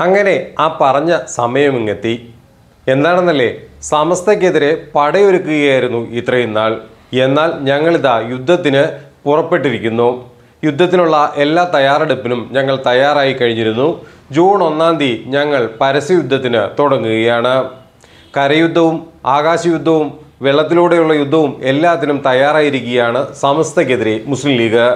അങ്ങനെ ആ പറഞ്ഞ സമയമിങ്ങെത്തി എന്താണെന്നല്ലേ? സമസ്തയ്ക്കെതിരെ പടയൊരുക്കുകയായിരുന്നു ഇത്രയും നാൾ. എന്നാൽ ഞങ്ങളിതാ യുദ്ധത്തിന് പുറപ്പെട്ടിരിക്കുന്നു. യുദ്ധത്തിനുള്ള എല്ലാ തയ്യാറെടുപ്പിനും ഞങ്ങൾ തയ്യാറായി കഴിഞ്ഞിരുന്നു. ജൂൺ ഒന്നാം തീയതി ഞങ്ങൾ പരസ്യയുദ്ധത്തിന് തുടങ്ങുകയാണ്. കരയുദ്ധവും ആകാശയുദ്ധവും വെള്ളത്തിലൂടെയുള്ള യുദ്ധവും എല്ലാത്തിനും തയ്യാറായിരിക്കുകയാണ് സമസ്തയ്ക്കെതിരെ മുസ്ലിം ലീഗ്.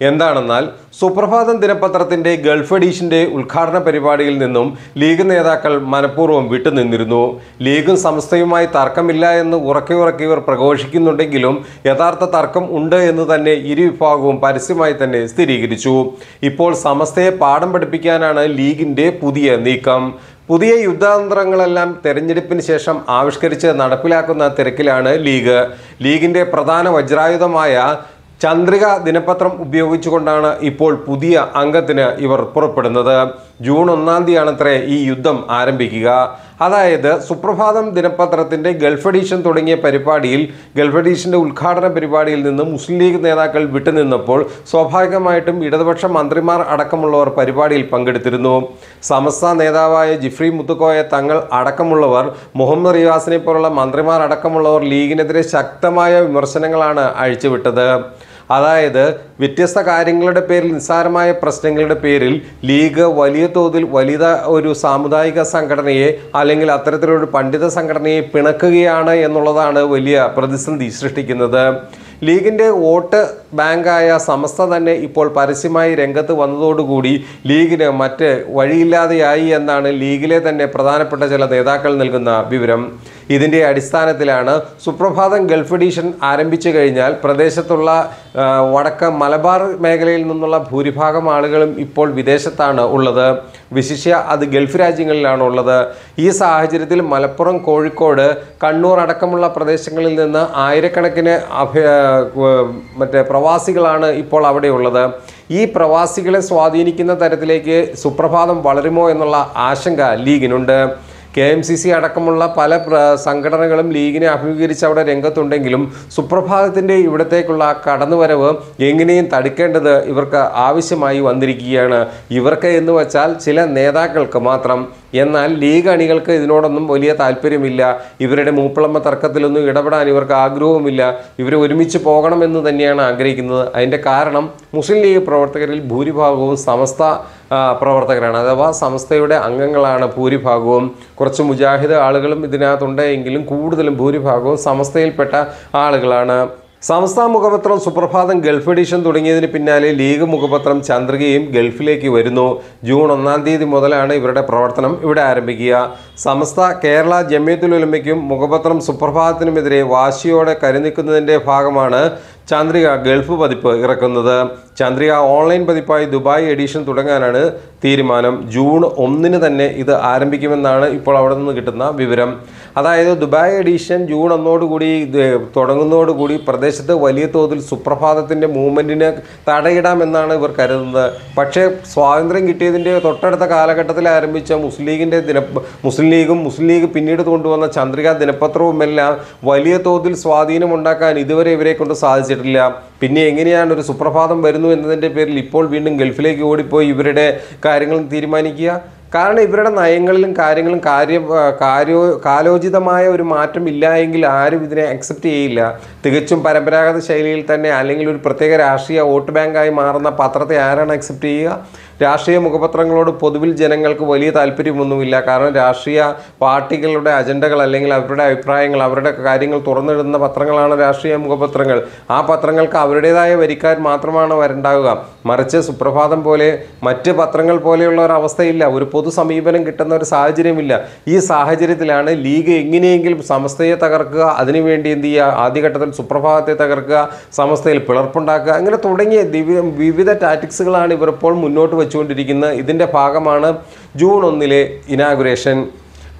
എന്താണെന്നാൽ സുപ്രഭാതം ദിനപത്രത്തിന്റെ ഗൾഫ് എഡീഷന്റെ ഉദ്ഘാടന പരിപാടിയിൽ നിന്നും ലീഗ് നേതാക്കൾ മനഃപൂർവം വിട്ടുനിന്നിരുന്നു ലീഗും സംസ്ഥയുമായി തർക്കമില്ല എന്ന് ഉറക്കെ ഉറക്കെ ഇവർ പ്രഘോഷിക്കുന്നുണ്ടെങ്കിലും യഥാർത്ഥ തർക്കം ഉണ്ട് എന്ന് തന്നെ ഇരു വിഭാഗവും പരസ്യമായി തന്നെ സ്ഥിരീകരിച്ചു. ഇപ്പോൾ സമസ്തയെ പാഠം പഠിപ്പിക്കാനാണ് ലീഗിന്റെ പുതിയ നീക്കം. പുതിയ യുദ്ധതന്ത്രങ്ങളെല്ലാം തെരഞ്ഞെടുപ്പിന് ശേഷം ആവിഷ്കരിച്ച് നടപ്പിലാക്കുന്ന തിരക്കിലാണ് ലീഗ്. ലീഗിന്റെ പ്രധാന വജ്രായുധമായ ചന്ദ്രിക ദിനപത്രം ഉപയോഗിച്ചുകൊണ്ടാണ് ഇപ്പോൾ പുതിയ അംഗത്തിന് ഇവർ പുറപ്പെടുന്നത്. ജൂൺ ഒന്നാം തീയതിയാണത്രേ ഈ യുദ്ധം ആരംഭിക്കുക. അതായത് സുപ്രഭാതം ദിനപത്രത്തിന്റെ ഗൾഫ് എഡീഷൻ തുടങ്ങിയ പരിപാടിയിൽ ഗൾഫ് എഡീഷന്റെ ഉദ്ഘാടന പരിപാടിയിൽ നിന്ന് മുസ്ലിം ലീഗ് നേതാക്കൾ വിട്ടുനിന്നപ്പോൾ സ്വാഭാവികമായിട്ടും ഇടതുപക്ഷ മന്ത്രിമാർ അടക്കമുള്ളവർ പരിപാടിയിൽ പങ്കെടുത്തിരുന്നു. സമസ്ത നേതാവായ ജിഫ്രി മുത്തുക്കോയ തങ്ങൾ അടക്കമുള്ളവർ മുഹമ്മദ് റിയാസിനെ പോലുള്ള മന്ത്രിമാർ അടക്കമുള്ളവർ ലീഗിനെതിരെ ശക്തമായ വിമർശനങ്ങളാണ് അഴിച്ചുവിട്ടത്. അതായത് വ്യത്യസ്ത കാര്യങ്ങളുടെ പേരിൽ നിസ്സാരമായ പ്രശ്നങ്ങളുടെ പേരിൽ ലീഗ് വലിയ തോതിൽ വലിയ ഒരു സാമുദായിക സംഘടനയെ അല്ലെങ്കിൽ അത്തരത്തിലൊരു പണ്ഡിത സംഘടനയെ പിണക്കുകയാണ് എന്നുള്ളതാണ് വലിയ പ്രതിസന്ധി സൃഷ്ടിക്കുന്നത്. ലീഗിന്റെ വോട്ട് ബാങ്കായ സമസ്ത തന്നെ ഇപ്പോൾ പരസ്യമായി രംഗത്ത് വന്നതോടുകൂടി ലീഗിന് മറ്റ് വഴിയില്ലാതെയായി എന്നാണ് ലീഗിലെ തന്നെ പ്രധാനപ്പെട്ട ചില നേതാക്കൾ നൽകുന്ന വിവരം. ഇതിന്റെ അടിസ്ഥാനത്തിലാണ് സുപ്രഭാതം ഗൾഫ് എഡീഷൻ ആരംഭിച്ചു കഴിഞ്ഞാൽ പ്രദേശത്തുള്ള വടക്ക മലബാർ മേഖലയിൽ നിന്നുള്ള ഭൂരിഭാഗം ആളുകളും ഇപ്പോൾ വിദേശത്താണ് ഉള്ളത്. വിശിഷ്യ അത് ഗൾഫ് രാജ്യങ്ങളിലാണ് ഉള്ളത്. ഈ സാഹചര്യത്തിൽ മലപ്പുറം കോഴിക്കോട് കണ്ണൂർ അടക്കമുള്ള പ്രദേശങ്ങളിൽ നിന്ന് ആയിരക്കണക്കിന് അഭയ മറ്റേ പ്രവാസികളാണ് ഇപ്പോൾ അവിടെയുള്ളത്. ഈ പ്രവാസികളെ സ്വാധീനിക്കുന്ന തരത്തിലേക്ക് സുപ്രഭാതം വളരുമോ എന്നുള്ള ആശങ്ക ലീഗിനുണ്ട്. കെ എം സി സി അടക്കമുള്ള പല സംഘടനകളും ലീഗിനെ അഭിമുഖീകരിച്ച് അവിടെ രംഗത്തുണ്ടെങ്കിലും സുപ്രഭാതത്തിന്റെ ഇവിടത്തേക്കുള്ള കടന്നുവരവ് എങ്ങനെയും തടുക്കേണ്ടത് ഇവർക്ക് ആവശ്യമായി വന്നിരിക്കുകയാണ്. ഇവർക്ക് എന്ന് വച്ചാൽ ചില നേതാക്കൾക്ക് മാത്രം. എന്നാൽ ലീഗ് അണികൾക്ക് ഇതിനോടൊന്നും വലിയ താല്പര്യമില്ല. ഇവരുടെ മൂപ്പിളമ്മ തർക്കത്തിലൊന്നും ഇടപെടാൻ ഇവർക്ക് ആഗ്രഹവുമില്ല. ഇവർ ഒരുമിച്ച് പോകണമെന്ന് തന്നെയാണ് ആഗ്രഹിക്കുന്നത്. അതിന്റെ കാരണം മുസ്ലിം ലീഗ് പ്രവർത്തകരിൽ ഭൂരിഭാഗവും സമസ്ത പ്രവർത്തകരാണ്. അഥവാ സംസ്ഥയുടെ അംഗങ്ങളാണ് ഭൂരിഭാഗവും. കുറച്ച് മുജാഹിദ് ആളുകളും ഇതിനകത്തുണ്ട് എങ്കിലും കൂടുതലും ഭൂരിഭാഗവും സംസ്ഥയിൽപ്പെട്ട ആളുകളാണ്. സംസ്ഥാന മുഖപത്രം സുപ്രഭാതം ഗൾഫ് എഡിഷൻ തുടങ്ങിയതിന് പിന്നാലെ ലീഗ് മുഖപത്രം ചന്ദ്രികയും ഗൾഫിലേക്ക് വരുന്നു. ജൂൺ ഒന്നാം തീയതി മുതലാണ് ഇവരുടെ പ്രവർത്തനം ഇവിടെ ആരംഭിക്കുക. സമസ്ത കേരള ജമ്മിയത്തുൽ ഉലമയ്ക്കും മുഖപത്രം സുപ്രഭാതത്തിനുമെതിരെ വാശിയോടെ കരുനിൽക്കുന്നതിന്റെ ഭാഗമാണ് ചന്ദ്രിക ഗൾഫ് പതിപ്പ് ഇറക്കുന്നത്. ചന്ദ്രിക ഓൺലൈൻ പതിപ്പായി ദുബായ് എഡിഷൻ തുടങ്ങാനാണ് തീരുമാനം. ജൂൺ ഒന്നിന് തന്നെ ഇത് ആരംഭിക്കുമെന്നാണ് ഇപ്പോൾ അവിടെ നിന്ന് കിട്ടുന്ന വിവരം. അതായത് ദുബായ് എഡിഷൻ ജൂൺ ഒന്നോടുകൂടി തുടങ്ങുന്നതോടുകൂടി പ്രദേശത്ത് വലിയ തോതിൽ സുപ്രഭാതത്തിന്റെ മൂവ്മെന്റിന് തടയിടാമെന്നാണ് ഇവർ കരുതുന്നത്. പക്ഷേ സ്വാതന്ത്ര്യം കിട്ടിയതിന്റെ തൊട്ടടുത്ത കാലഘട്ടത്തിൽ ആരംഭിച്ച മുസ്ലിം ലീഗിന്റെ ദിന മുസ്ലിം ലീഗും മുസ്ലിം ലീഗ് പിന്നീട് കൊണ്ടുവന്ന ചന്ദ്രിക ദിനപത്രവും എല്ലാം വലിയ തോതിൽ സ്വാധീനം ഉണ്ടാക്കാൻ ഇതുവരെ ഇവരെ കൊണ്ട് സാധിച്ചിട്ടില്ല. പിന്നെ എങ്ങനെയാണ് ഒരു സുപ്രഭാതം വരുന്നു എന്നതിന്റെ പേരിൽ ഇപ്പോൾ വീണ്ടും ഗൾഫിലേക്ക് ഓടിപ്പോയി ഇവരുടെ കാര്യങ്ങൾ തീരുമാനിക്കുക. കാരണം ഇവരുടെ നയങ്ങളിലും കാര്യങ്ങളും കാര്യം കാര്യോ കാലോചിതമായ ഒരു മാറ്റം ഇല്ല എങ്കിൽ ആരും ഇതിനെ അക്സെപ്റ്റ് ചെയ്യില്ല. തികച്ചും പരമ്പരാഗത ശൈലിയിൽ തന്നെ അല്ലെങ്കിൽ ഒരു പ്രത്യേക രാഷ്ട്രീയ വോട്ട് ബാങ്കായി മാറുന്ന പത്രത്തെ ആരാണ് അക്സെപ്റ്റ് ചെയ്യുക? രാഷ്ട്രീയ മുഖപത്രങ്ങളോട് പൊതുവിൽ ജനങ്ങൾക്ക് വലിയ താല്പര്യമൊന്നുമില്ല. കാരണം രാഷ്ട്രീയ പാർട്ടികളുടെ അജണ്ടകൾ അല്ലെങ്കിൽ അവരുടെ അഭിപ്രായങ്ങൾ അവരുടെ കാര്യങ്ങൾ തുറന്നിടുന്ന പത്രങ്ങളാണ് രാഷ്ട്രീയ മുഖപത്രങ്ങൾ. ആ പത്രങ്ങൾക്ക് അവരുടേതായ വരിക്കാർ മാത്രമാണ് വരണ്ടാവുക. മറിച്ച് സുപ്രഭാതം പോലെ മറ്റ് പത്രങ്ങൾ പോലെയുള്ള ഒരു അവസ്ഥയില്ല. ഒരു പൊതു സമീപനം കിട്ടുന്ന ഒരു സാഹചര്യമില്ല. ഈ സാഹചര്യത്തിലാണ് ലീഗ് എങ്ങനെയെങ്കിലും സമസ്തയെ തകർക്കുക അതിനുവേണ്ടി എന്ത് ചെയ്യുക ആദ്യഘട്ടത്തിൽ സുപ്രഭാതത്തെ തകർക്കുക സമസ്തയിൽ പിളർപ്പുണ്ടാക്കുക അങ്ങനെ തുടങ്ങിയ വിവിധ ടാറ്റിക്സുകളാണ് ഇവർ ഇപ്പോൾ മുന്നോട്ട് വെച്ചുകൊണ്ടിരിക്കുന്നത് ഇതിന്റെ ഭാഗമാണ് ജൂൺ ഒന്നിലെ ഇനാഗുറേഷൻ.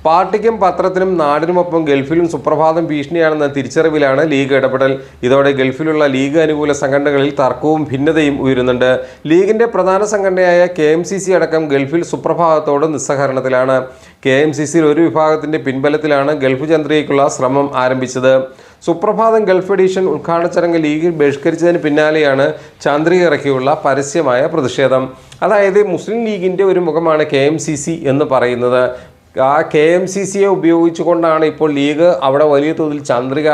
പാർട്ടിക്കും പത്രത്തിനും നാടിനുമൊപ്പം ഗൾഫിലും സുപ്രഭാതം ഭീഷണിയാണെന്ന തിരിച്ചറിവിലാണ് ലീഗ് ഇടപെടൽ. ഇതോടെ ഗൾഫിലുള്ള ലീഗ് അനുകൂല സംഘടനകളിൽ തർക്കവും ഭിന്നതയും ഉയരുന്നുണ്ട്. ലീഗിന്റെ പ്രധാന സംഘടനയായ കെ എം സി സി അടക്കം ഗൾഫിൽ സുപ്രഭാതത്തോട് നിസ്സഹരണത്തിലാണ് കെ എം സി സിയിൽ ഒരു വിഭാഗത്തിന്റെ പിൻബലത്തിലാണ് ഗൾഫ് ചന്ദ്രയ്ക്കുള്ള ശ്രമം ആരംഭിച്ചത്. സുപ്രഭാതം ഗൾഫ് എഡീഷൻ ഉദ്ഘാടന ചടങ്ങ് ലീഗിൽ ബഹിഷ്കരിച്ചതിന് പിന്നാലെയാണ് ചാന്ദ്രിക ഇറക്കിയുള്ള പരസ്യമായ പ്രതിഷേധം. അതായത് മുസ്ലിം ലീഗിന്റെ ഒരു മുഖമാണ് കെ എന്ന് പറയുന്നത്. ആ കെ എം സി സിയെ ഉപയോഗിച്ചുകൊണ്ടാണ് ഇപ്പോൾ ലീഗ് അവിടെ വലിയ തോതിൽ ചാന്ദ്രിക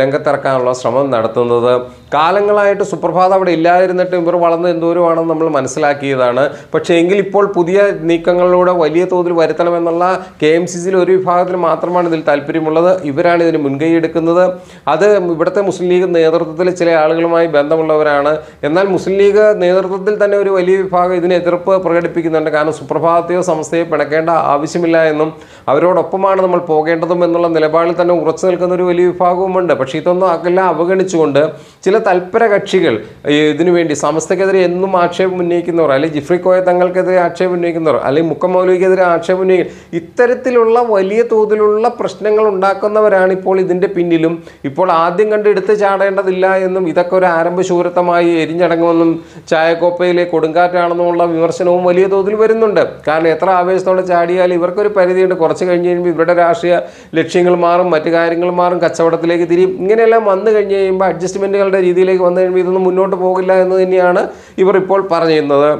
രംഗത്തിറക്കാനുള്ള ശ്രമം നടത്തുന്നത്. കാലങ്ങളായിട്ട് സുപ്രഭാതം അവിടെ ഇല്ലാതിരുന്നിട്ട് ഇവർ വളർന്ന് എന്തോരമാണെന്ന് നമ്മൾ മനസ്സിലാക്കിയതാണ്. പക്ഷേ എങ്കിൽ ഇപ്പോൾ പുതിയ നീക്കങ്ങളിലൂടെ വലിയ തോതിൽ വരുത്തണമെന്നുള്ള കെ എം സി സിയിൽ ഒരു വിഭാഗത്തിൽ മാത്രമാണ് ഇതിൽ താല്പര്യമുള്ളത്. ഇവരാണ് ഇതിന് മുൻകൈ എടുക്കുന്നത്. അത് ഇവിടുത്തെ മുസ്ലിം ലീഗ് നേതൃത്വത്തിൽ ചില ആളുകളുമായി ബന്ധമുള്ളവരാണ്. എന്നാൽ മുസ്ലിം ലീഗ് നേതൃത്വത്തിൽ തന്നെ ഒരു വലിയ വിഭാഗം ഇതിന് എതിർപ്പ് പ്രകടിപ്പിക്കുന്നുണ്ട്. കാരണം സുപ്രഭാതത്തെയോ സംസ്ഥയോ പിണക്കേണ്ട ആവശ്യമില്ല എന്നും അവരോടൊപ്പമാണ് നമ്മൾ പോകേണ്ടതും എന്നുള്ള നിലപാടിൽ തന്നെ ഉറച്ചു നിൽക്കുന്ന ഒരു വലിയ വിഭാഗവുമുണ്ട്. പക്ഷേ ഇതൊന്നും അതെല്ലാം അവഗണിച്ചുകൊണ്ട് ചില തൽപര കക്ഷികൾ ഇതിനു വേണ്ടി സമസ്തക്കെതിരെ എന്നും ആക്ഷേപം ഉന്നയിക്കുന്നവർ അല്ലെങ്കിൽ ജിഫ്രി കോയ തങ്ങൾക്കെതിരെ ആക്ഷേപം ഉന്നയിക്കുന്നവർ അല്ലെങ്കിൽ മുക്കം മൗലിക്കെതിരെ ആക്ഷേപം ഉന്നയിക്കും ഇത്തരത്തിലുള്ള വലിയ തോതിലുള്ള പ്രശ്നങ്ങൾ ഉണ്ടാക്കുന്നവരാണ് ഇപ്പോൾ ഇതിന്റെ പിന്നിലും. ഇപ്പോൾ ആദ്യം കണ്ട് എടുത്ത് ചാടേണ്ടതില്ല എന്നും ഇതൊക്കെ ഒരു ആരംഭശൂരത്തമായി എരിഞ്ഞടങ്ങുമെന്നും ചായക്കോപ്പയിലെ കൊടുങ്കാറ്റാണെന്നുമുള്ള വിമർശനവും വലിയ തോതിൽ വരുന്നുണ്ട്. കാരണം എത്ര ആവേശത്തോടെ ചാടിയാൽ ഇവർക്കൊരു പരിധിയുണ്ട്. കുറച്ച് കഴിഞ്ഞ് കഴിയുമ്പോൾ ഇവരുടെ രാഷ്ട്രീയ ലക്ഷ്യങ്ങൾ മാറും മറ്റു കാര്യങ്ങൾ മാറും കച്ചവടത്തിലേക്ക് തിരിയും. ഇങ്ങനെയെല്ലാം വന്നു കഴിഞ്ഞ് കഴിയുമ്പോൾ അഡ്ജസ്റ്റ്മെന്റുകളുടെ രീതിയിലേക്ക് വന്നു കഴിയുമ്പോൾ ഇതൊന്നും മുന്നോട്ട് പോകില്ല എന്ന് തന്നെയാണ് ഇവർ ഇപ്പോൾ പറഞ്ഞിരുന്നത്.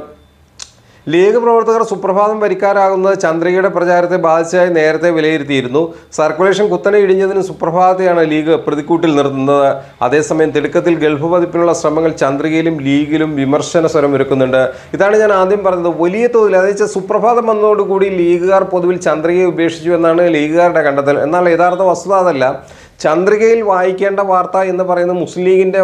ലീഗ് പ്രവർത്തകർ സുപ്രഭാതം വരിക്കാരാകുന്നത് ചന്ദ്രികയുടെ പ്രചാരത്തെ ബാധിച്ചതായി നേരത്തെ വിലയിരുത്തിയിരുന്നു. സർക്കുലേഷൻ കുത്തനെ ഇടിഞ്ഞതിന് സുപ്രഭാതത്തെയാണ് ലീഗ് പ്രതിക്കൂട്ടിൽ നിർത്തുന്നത്. അതേസമയം തിടുക്കത്തിൽ ഗൾഫ് പതിപ്പിനുള്ള ശ്രമങ്ങൾ ചന്ദ്രികയിലും ലീഗിലും വിമർശന സ്വരം ഒരുക്കുന്നുണ്ട്. ഇതാണ് ഞാൻ ആദ്യം പറഞ്ഞത്. വലിയ തോതിൽ അതായത് സുപ്രഭാതം വന്നതോടുകൂടി ലീഗുകാർ പൊതുവിൽ ചന്ദ്രികയെ ഉപേക്ഷിച്ചു എന്നാണ് ലീഗുകാരുടെ കണ്ടെത്തൽ. എന്നാൽ യഥാർത്ഥ വസ്തുത അതല്ല. ചന്ദ്രികയിൽ വായിക്കേണ്ട വാർത്ത എന്ന് പറയുന്നത് മുസ്ലിം ലീഗിന്റെ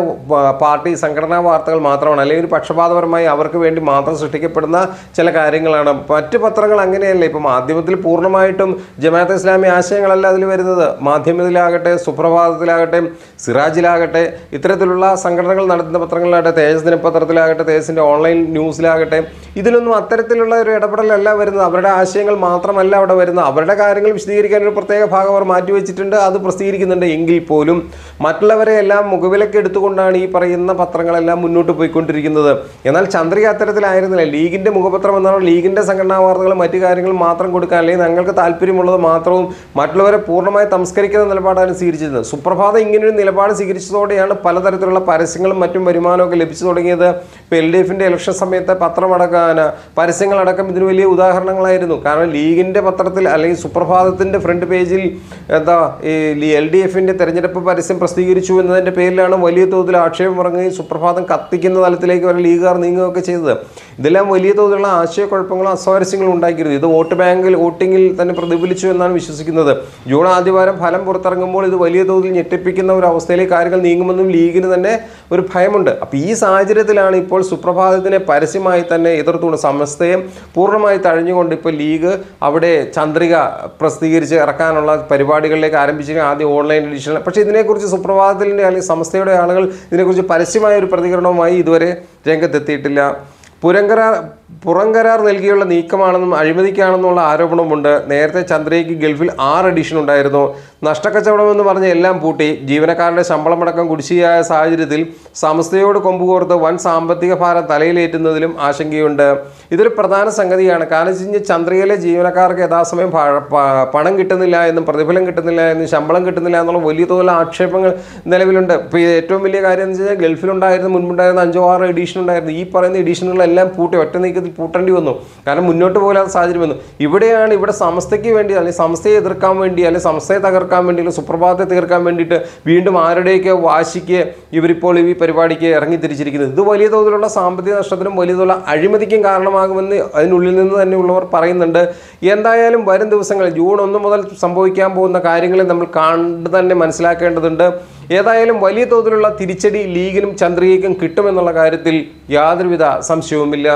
പാർട്ടി സംഘടനാ വാർത്തകൾ മാത്രമാണ്. അല്ലെങ്കിൽ പക്ഷപാതപരമായി അവർക്ക് വേണ്ടി മാത്രം സൃഷ്ടിക്കപ്പെടുന്ന ചില കാര്യങ്ങളാണ്. മറ്റ് പത്രങ്ങൾ അങ്ങനെയല്ല. ഇപ്പം മാധ്യമത്തിൽ പൂർണമായിട്ടും ജമാഅത്ത് ഇസ്ലാമി ആശയങ്ങളല്ല അതിൽ വരുന്നത്. മാധ്യമത്തിലാകട്ടെ സുപ്രഭാതത്തിലാകട്ടെ സിറാജിലാകട്ടെ ഇത്തരത്തിലുള്ള സംഘടനകൾ നടത്തുന്ന പത്രങ്ങളിലാകട്ടെ തേജസ് ദിനപത്രത്തിലാകട്ടെ തേജസിന്റെ ഓൺലൈൻ ന്യൂസിലാകട്ടെ ഇതിലൊന്നും അത്തരത്തിലുള്ള ഒരു ഇടപെടലല്ല വരുന്നത്. അവരുടെ ആശയങ്ങൾ മാത്രമല്ല അവിടെ വരുന്നത്. അവരുടെ കാര്യങ്ങൾ വിശദീകരിക്കാൻ ഒരു പ്രത്യേക ഭാഗം അവർ മാറ്റിവെച്ചിട്ടുണ്ട്. അത് പ്രസിദ്ധീകരിക്കുന്നുണ്ട്. എങ്കിൽ പോലും മറ്റുള്ളവരെ എല്ലാം മുഖവിലക്ക് എടുത്തുകൊണ്ടാണ് ഈ പറയുന്ന പത്രങ്ങളെല്ലാം മുന്നോട്ട് പോയിക്കൊണ്ടിരിക്കുന്നത്. എന്നാൽ ചന്ദ്രിക അത്തരത്തിലായിരുന്നില്ല ലീഗിന്റെ മുഖപത്രം എന്നാണ്? ലീഗിന്റെ സംഘടനാ വാർത്തകൾ മറ്റു കാര്യങ്ങളും മാത്രം കൊടുക്കാൻ അല്ലെങ്കിൽ ഞങ്ങൾക്ക് താല്പര്യമുള്ളത് മാത്രവും മറ്റുള്ളവരെ പൂർണമായി സംസ്കരിക്കുന്ന നിലപാടാണ് സ്വീകരിച്ചിരുന്നത്. സുപ്രഭാതം ഇങ്ങനൊരു നിലപാട് സ്വീകരിച്ചതോടെയാണ് പലതരത്തിലുള്ള പരസ്യങ്ങളും മറ്റും വരുമാനമൊക്കെ ലഭിച്ചു തുടങ്ങിയത്. ഇപ്പോൾ എൽ ഡി എഫിന്റെ ഇലക്ഷൻ സമയത്ത് പത്രമടക്കാൻ പരസ്യങ്ങളടക്കം ഇതിന് വലിയ ഉദാഹരണങ്ങളായിരുന്നു. കാരണം ലീഗിന്റെ പത്രത്തിൽ അല്ലെങ്കിൽ സുപ്രഭാതത്തിന്റെ ഫ്രണ്ട് പേജിൽ എന്താ ഈ എൽ ഡി എഫിന്റെ തെരഞ്ഞെടുപ്പ് പരസ്യം പ്രസിദ്ധീകരിച്ചു എന്നതിന്റെ പേരിലാണ് വലിയ തോതിൽ ആക്ഷേപം ഇറങ്ങുകയും സുപ്രഭാതം കത്തിക്കുന്ന തലത്തിലേക്ക് വരെ ലീഗുകാർ നീങ്ങുകയൊക്കെ ചെയ്തത്. ഇതെല്ലാം വലിയ തോതിലുള്ള ആശയക്കുഴപ്പങ്ങളും അസ്വാരസ്യങ്ങളും ഉണ്ടാക്കിയിരുന്നു. ഇത് വോട്ട് ബാങ്കിൽ വോട്ടിങ്ങിൽ തന്നെ പ്രതിഫലിച്ചു എന്നാണ് വിശ്വസിക്കുന്നത്. ജൂൺ ആദ്യവാരം ഫലം പുറത്തിറങ്ങുമ്പോൾ ഇത് വലിയ തോതിൽ ഞെട്ടിപ്പിക്കുന്ന ഒരു അവസ്ഥയിലേക്ക് കാര്യങ്ങൾ നീങ്ങുമെന്നും ലീഗിന് തന്നെ ഒരു ഭയമുണ്ട്. അപ്പോൾ ഈ സാഹചര്യത്തിലാണ് ഇപ്പോൾ സുപ്രഭാതത്തിനെ പരസ്യമായി തന്നെ എതിർത്തുകൊണ്ട് സമസ്തയും പൂർണമായി തഴഞ്ഞുകൊണ്ട് ഇപ്പോൾ ലീഗ് അവിടെ ചന്ദ്രിക പ്രസിദ്ധീകരിച്ച് ഇറക്കാനുള്ള പരിപാടികളിലേക്ക് ആരംഭിച്ചിരിക്കുന്ന ആദ്യം ഓൺലൈൻ എഡിഷൻ പക്ഷേ ഇതിനെക്കുറിച്ച് സുപ്രഭാതത്തിന്റെ അല്ലെങ്കിൽ സംസ്ഥയുടെ ആളുകൾ ഇതിനെക്കുറിച്ച് പരസ്യമായ ഒരു പ്രതികരണവുമായി ഇതുവരെ രംഗത്തെത്തിയിട്ടില്ല. പുരങ്കരാർ പുറംകരാർ നൽകിയുള്ള നീക്കമാണെന്നും അഴിമതിക്കാണെന്നുള്ള ആരോപണമുണ്ട് നേരത്തെ ചന്ദ്രയ്ക്ക് ഗൾഫിൽ ആറ് എഡിഷൻ ഉണ്ടായിരുന്നു. നഷ്ടക്കച്ചവടമെന്ന് പറഞ്ഞ് എല്ലാം പൂട്ടി. ജീവനക്കാരുടെ ശമ്പളമടക്കം കുടിശ്ശികയായ സാഹചര്യത്തിൽ സമസ്തയോട് കൊമ്പുകോർത്ത് വൻ സാമ്പത്തിക ഭാരം തലയിലേറ്റുന്നതിലും ആശങ്കയുണ്ട്. ഇതൊരു പ്രധാന സംഗതിയാണ്. കാരണം വെച്ച് ചന്ദ്രയിലെ ജീവനക്കാർക്ക് യഥാസമയം പണം കിട്ടുന്നില്ല എന്നും പ്രതിഫലം കിട്ടുന്നില്ല എന്നും ശമ്പളം കിട്ടുന്നില്ല എന്നുള്ള വലിയ തോതിലുള്ള ആക്ഷേപങ്ങൾ നിലവിലുണ്ട്. ഇപ്പോൾ ഏറ്റവും വലിയ കാര്യം എന്ന് വെച്ച് കഴിഞ്ഞാൽ ഗൾഫിലുണ്ടായിരുന്ന മുൻപുണ്ടായിരുന്ന അഞ്ചോ ആറ് എഡീഷൻ ഉണ്ടായിരുന്നു. ഈ പറയുന്ന എഡീഷനുകളെല്ലാം പൂട്ടി ഒറ്റ നീക്കത്തിൽ പൂട്ടേണ്ടി വന്നു. കാരണം മുന്നോട്ട് പോകാത്ത സാഹചര്യം വന്നു. ഇവിടെയാണ് ഇവിടെ സമസ്തയ്ക്ക് വേണ്ടി അല്ലെങ്കിൽ സമസ്തയെ എതിർക്കാൻ വേണ്ടി അല്ലെങ്കിൽ സമസ്തയെ തകർക്കാൻ വേണ്ടി സുപ്രഭാതത്തെ തീർക്കാൻ വേണ്ടിയിട്ട് വീണ്ടും ആരുടെയൊക്കെ വാശിക്ക് ഇവരിപ്പോൾ ഈ പരിപാടിക്ക് ഇറങ്ങി തിരിച്ചിരിക്കുന്നത് ഇത് വലിയ തോതിലുള്ള സാമ്പത്തിക നഷ്ടത്തിനും വലിയ തോതിലുള്ള അഴിമതിക്കും കാരണമാകുമെന്ന് അതിനുള്ളിൽ നിന്ന് തന്നെയുള്ളവർ പറയുന്നുണ്ട്. എന്തായാലും വരും ദിവസങ്ങളിൽ ജൂൺ ഒന്ന് മുതൽ സംഭവിക്കാൻ പോകുന്ന കാര്യങ്ങളെ നമ്മൾ കണ്ട് തന്നെ മനസ്സിലാക്കേണ്ടതുണ്ട്. ഏതായാലും വലിയ തോതിലുള്ള തിരിച്ചടി ലീഗിനും ചന്ദ്രികയ്ക്കും കിട്ടുമെന്നുള്ള കാര്യത്തിൽ യാതൊരുവിധ സംശയവുമില്ല.